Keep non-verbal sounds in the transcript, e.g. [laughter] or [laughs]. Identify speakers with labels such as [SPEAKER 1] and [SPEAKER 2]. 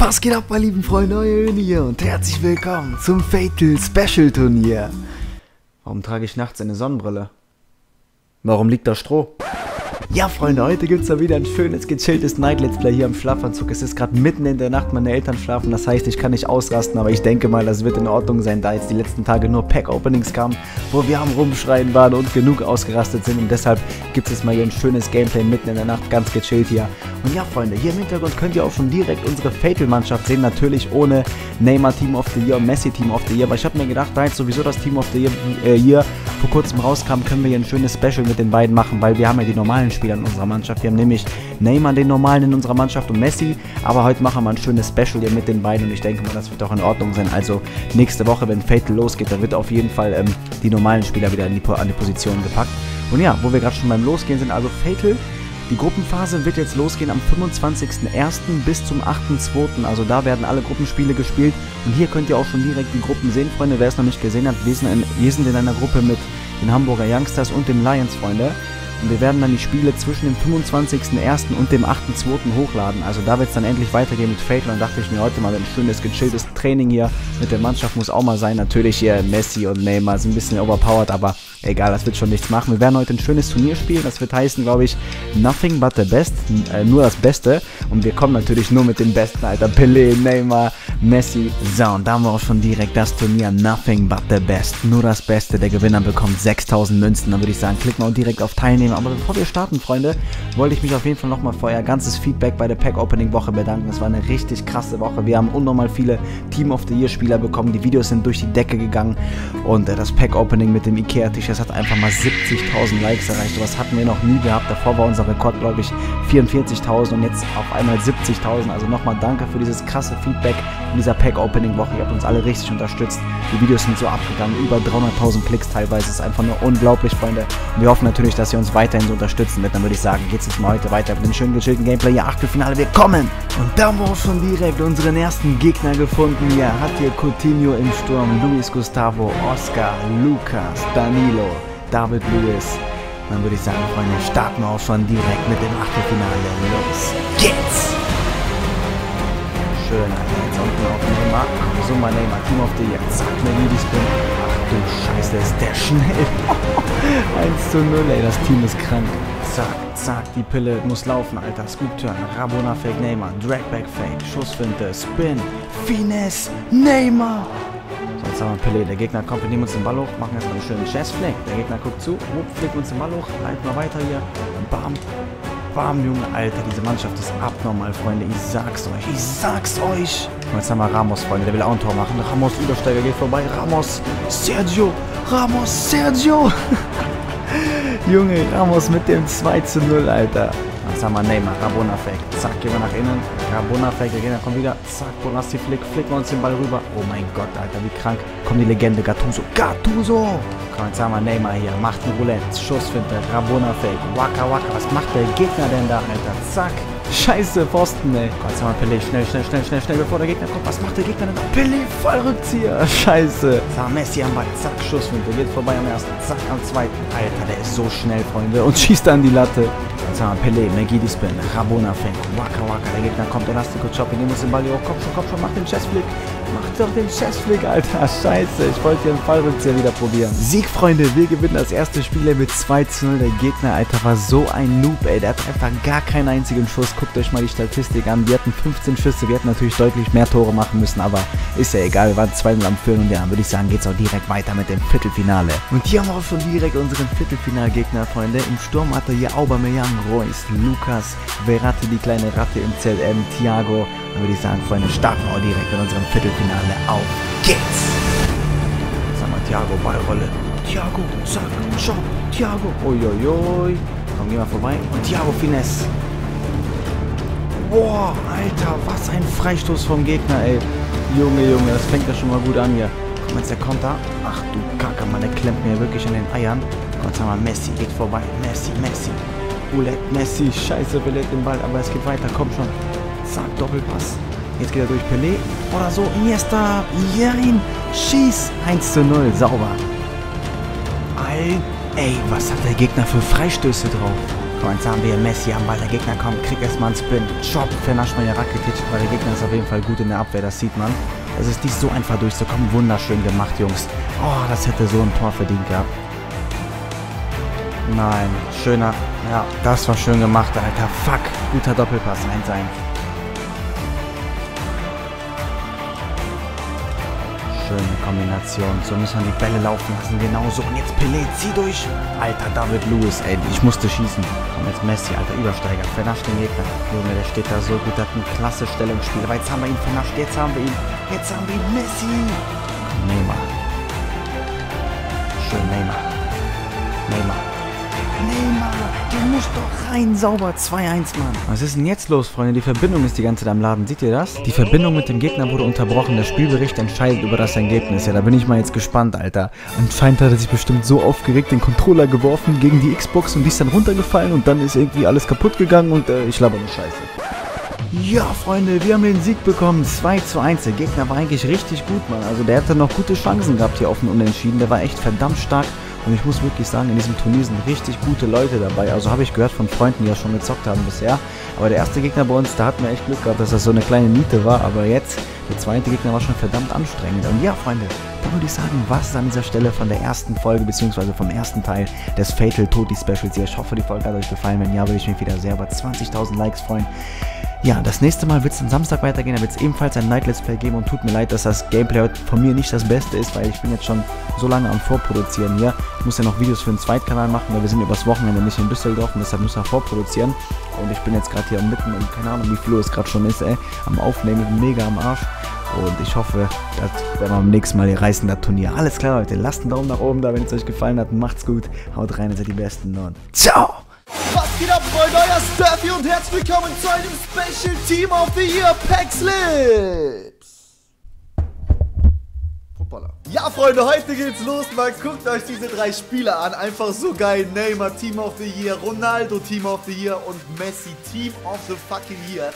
[SPEAKER 1] Was geht ab, meine lieben Freunde, euer Öni hier und herzlich willkommen zum Fatal Special Turnier. Warum trage ich nachts eine Sonnenbrille? Warum liegt da Stroh? Ja, Freunde, heute gibt es da wieder ein schönes, gechilltes Night Let's Play hier im Schlafanzug. Es ist gerade mitten in der Nacht, meine Eltern schlafen, das heißt, ich kann nicht ausrasten, aber ich denke mal, das wird in Ordnung sein, da jetzt die letzten Tage nur Pack-Openings kamen, wo wir am Rumschreien waren und genug ausgerastet sind und deshalb gibt es mal hier ein schönes Gameplay mitten in der Nacht, ganz gechillt hier. Und ja, Freunde, hier im Hintergrund könnt ihr auch schon direkt unsere Fatal-Mannschaft sehen, natürlich ohne Neymar Team of the Year Messi Team of the Year, aber ich habe mir gedacht, da jetzt sowieso das Team of the Year äh, hier vor kurzem rauskam, können wir hier ein schönes Special mit den beiden machen, weil wir haben ja die normalen Spieler in unserer Mannschaft. Wir haben nämlich Neymar, den normalen in unserer Mannschaft und Messi, aber heute machen wir ein schönes Special hier mit den beiden und ich denke mal, das wird auch in Ordnung sein. Also nächste Woche, wenn Fatal losgeht, da wird auf jeden Fall ähm, die normalen Spieler wieder die, an die Position gepackt. Und ja, wo wir gerade schon beim Losgehen sind, also Fatal die Gruppenphase wird jetzt losgehen am 25.01. bis zum 8.02. Also da werden alle Gruppenspiele gespielt. Und hier könnt ihr auch schon direkt die Gruppen sehen, Freunde. Wer es noch nicht gesehen hat, wir sind in, wir sind in einer Gruppe mit den Hamburger Youngsters und dem Lions, Freunde. Und wir werden dann die Spiele zwischen dem 25.01. und dem 8.02. hochladen. Also da wird es dann endlich weitergehen mit Fatal. Und dachte ich mir heute mal, ein schönes, gechilltes Training hier mit der Mannschaft muss auch mal sein. Natürlich hier Messi und Neymar sind ein bisschen overpowered, aber egal, das wird schon nichts machen. Wir werden heute ein schönes Turnier spielen. Das wird heißen, glaube ich, Nothing but the best. Äh, nur das Beste. Und wir kommen natürlich nur mit den Besten, Alter. Pelé, Neymar, Messi. So, und da haben wir auch schon direkt das Turnier Nothing but the best. Nur das Beste. Der Gewinner bekommt 6000 Münzen. Dann würde ich sagen, klicken wir direkt auf Teilnehmen nehmen. Aber bevor wir starten, Freunde, wollte ich mich auf jeden Fall nochmal für euer ganzes Feedback bei der Pack-Opening-Woche bedanken. Es war eine richtig krasse Woche. Wir haben unnormal viele Team of the Year-Spieler bekommen. Die Videos sind durch die Decke gegangen. Und äh, das Pack-Opening mit dem Ikea-T-Shirt hat einfach mal 70.000 Likes erreicht. Was hatten wir noch nie gehabt. Davor war unser Rekord, glaube ich, 44.000 und jetzt auf einmal 70.000. Also nochmal danke für dieses krasse Feedback in dieser Pack-Opening-Woche. Ihr habt uns alle richtig unterstützt. Die Videos sind so abgegangen. Über 300.000 Klicks teilweise. Das ist einfach nur unglaublich, Freunde. Und wir hoffen natürlich, dass ihr uns weiterhin so unterstützen wird, dann würde ich sagen, geht es jetzt mal heute weiter mit dem schönen gechillten Gameplay. Ja, Achtelfinale, wir kommen! Und da haben wir auch schon direkt unseren ersten Gegner gefunden. Ja, hat hier Coutinho im Sturm, Luis Gustavo, Oscar, Lucas, Danilo, David Luis. Dann würde ich sagen, Freunde, starten wir auch schon direkt mit dem Achtelfinale. Los geht's! Schön, Alter. Unten auf Neymar. So, mein Neymar, Team of the Year. Zack, mir die Spin. Ach du Scheiße, ist der schnell. [laughs] 1 zu 0, ey, das Team ist krank. Zack, zack, die Pille muss laufen, Alter. Scoop-Turn, Rabona Fake Neymar, Dragback Fake, Schussfinte, Spin, Finesse, Neymar. So, jetzt haben wir Pille. Der Gegner kommt, wir nehmen uns den Ball hoch, machen erstmal einen schönen Chess-Flick. Der Gegner guckt zu, wupp, flickt uns den Ball hoch, leiten wir weiter hier. Bam, bam, Junge, Alter, diese Mannschaft ist abnormal, Freunde. Ich sag's euch, ich sag's euch. Und jetzt haben wir Ramos, Freunde, der will auch ein Tor machen. Ramos, Übersteiger geht vorbei. Ramos, Sergio, Ramos, Sergio. [laughs] Junge, Ramos mit dem 2 zu 0, Alter. Jetzt haben wir Neymar, Rabona Fake. Zack, gehen wir nach innen. Rabona Fake, der Gegner kommt wieder. Zack, Bonasti Flick, flicken wir uns den Ball rüber. Oh mein Gott, Alter, wie krank. Kommt die Legende, Gattuso. Gattuso! Komm, jetzt haben wir Neymar hier. Macht ein Roulette. Schussfinte, Rabona Fake. Waka Waka. Was macht der Gegner denn da, Alter? Zack. Scheiße, Pfosten, ey. Jetzt haben wir Pelé. Schnell, schnell, schnell, schnell, schnell, bevor der Gegner kommt. Was macht der Gegner denn da? Pelé, Fallrückzieher. [laughs] Scheiße. Wir Messi am Ball. Zack, Schussfinte. Geht vorbei am ersten. Zack, am zweiten. Alter, der ist so schnell, Freunde. Und [laughs] schießt an die Latte. Jetzt haben wir Pelé, Megidi Spin, Rabona Fink, Waka Waka, der Gegner kommt, Elastico Chop, wir nehmen uns den Ball hier hoch, komm schon, komm schon, mach den Chessflick, mach doch den Chessflick, Alter, scheiße, ich wollte hier einen Fallrückzieher wieder probieren. Sieg, Freunde, wir gewinnen das erste Spiel mit 2 zu 0, der Gegner, Alter, war so ein Noob, ey, der hat einfach gar keinen einzigen Schuss, guckt euch mal die Statistik an, wir hatten 15 Schüsse, wir hätten natürlich deutlich mehr Tore machen müssen, aber ist ja egal, wir waren 2-0 am Füllen und dann würde ich sagen, geht's auch direkt weiter mit dem Viertelfinale. Und hier haben wir auch schon direkt unseren Viertelfinalgegner, Freunde, im Sturm hat er hier Aubameyang, Reus, Lukas, Verratti, die kleine Ratte im ZM, Thiago. Dann würde ich sagen, Freunde, starten wir auch direkt in unserem Viertelfinale. Auf geht's! Jetzt haben wir Thiago, Ballrolle. Thiago, zack, schau, Thiago. Uiuiui. Komm, geh mal vorbei. Und Thiago Finesse. Boah, Alter, was ein Freistoß vom Gegner, ey. Junge, Junge, das fängt ja schon mal gut an hier. Komm, jetzt der Konter. Ach du Kacke, Mann, der klemmt mir wirklich an den Eiern. Gott sei Dank, Messi geht vorbei. Messi, Messi. Roulette, Messi, scheiße, verliert den Ball, aber es geht weiter, komm schon. Zack, Doppelpass. Jetzt geht er durch Pelé oder so. Iniesta, Jerin, schieß. 1 zu 0, sauber. Ein, ey, was hat der Gegner für Freistöße drauf? Freunde, haben wir Messi am Ball. Der Gegner kommt, kriegt erstmal einen Spin. Chop, man ja Rakitic, weil der Gegner ist auf jeden Fall gut in der Abwehr, das sieht man. Es ist nicht so einfach durchzukommen. Wunderschön gemacht, Jungs. Oh, das hätte so ein Tor verdient gehabt. Nein, schöner. Ja, das war schön gemacht, Alter. Fuck. Guter Doppelpass, 1-1. Schöne Kombination. So müssen wir die Bälle laufen lassen. Genau so. Und jetzt Pelé, zieh durch. Alter, David Lewis, ey. Ich musste schießen. Und jetzt Messi, alter Übersteiger. Vernascht den Gegner. Junge, der steht da so gut. Hat ein klasse Stellungsspiel. Aber jetzt haben wir ihn vernascht. Jetzt haben wir ihn. Jetzt haben wir ihn. Messi. Neymar. Schön Neymar. Neymar. Neymar, der muss doch rein, sauber, 2-1, Mann. Was ist denn jetzt los, Freunde? Die Verbindung ist die ganze Zeit am Laden, seht ihr das? Die Verbindung mit dem Gegner wurde unterbrochen, der Spielbericht entscheidet über das Ergebnis. Ja, da bin ich mal jetzt gespannt, Alter. Anscheinend hat er sich bestimmt so aufgeregt, den Controller geworfen gegen die Xbox und die ist dann runtergefallen und dann ist irgendwie alles kaputt gegangen und äh, ich laber nur Scheiße. Ja, Freunde, wir haben den Sieg bekommen. 2 zu 1. Der Gegner war eigentlich richtig gut, Mann. Also der hatte noch gute Chancen gehabt hier auf den Unentschieden. Der war echt verdammt stark. Und ich muss wirklich sagen, in diesem Turnier sind richtig gute Leute dabei. Also habe ich gehört von Freunden, die ja schon gezockt haben bisher. Aber der erste Gegner bei uns, da hatten wir echt Glück gehabt, dass das so eine kleine Niete war. Aber jetzt, der zweite Gegner war schon verdammt anstrengend. Und ja, Freunde, da würde ich sagen, was an dieser Stelle von der ersten Folge, beziehungsweise vom ersten Teil des Fatal Toti Specials hier. Ich hoffe, die Folge hat euch gefallen. Wenn ja, würde ich mich wieder sehr über 20.000 Likes freuen. Ja, das nächste Mal wird es am Samstag weitergehen. Da wird es ebenfalls ein Night Let's Play geben und tut mir leid, dass das Gameplay heute von mir nicht das Beste ist, weil ich bin jetzt schon so lange am Vorproduzieren hier. Ich muss ja noch Videos für den Zweitkanal machen, weil wir sind übers Wochenende nicht in Düsseldorf und deshalb muss er vorproduzieren. Und ich bin jetzt gerade hier mitten und keine Ahnung, wie viel es gerade schon ist, ey, am Aufnehmen, mega am Arsch. Und ich hoffe, das werden wir beim nächsten Mal hier reißen, das Turnier. Alles klar, Leute. Lasst einen Daumen nach oben da, wenn es euch gefallen hat. Macht's gut. Haut rein, seid die Besten. Und ciao!
[SPEAKER 2] Was geht ab, Freunde? Euer Steffi und herzlich willkommen zu einem Special Team of the Year Pack Slips. Hoppala. Ja, Freunde, heute geht's los. Mal guckt euch diese drei Spieler an. Einfach so geil. Neymar Team of the Year, Ronaldo Team of the Year und Messi Team of the fucking Year.